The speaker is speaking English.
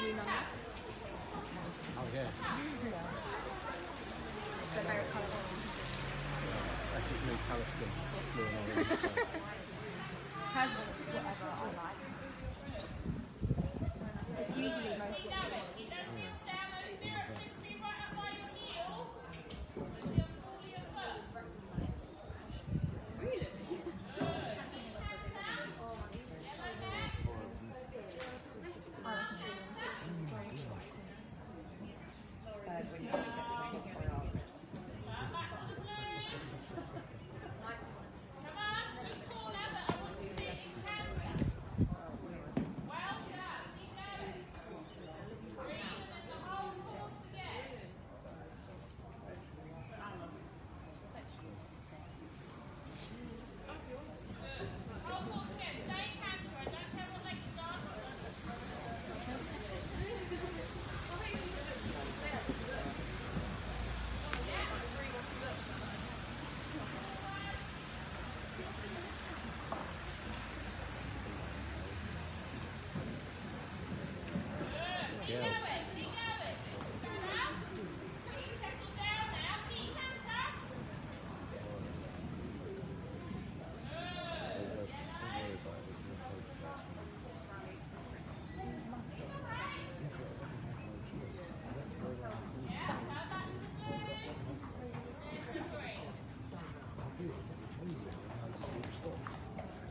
Oh yeah. They're very colourful. That's just new colour scheme. Is whatever I like. It's usually mostly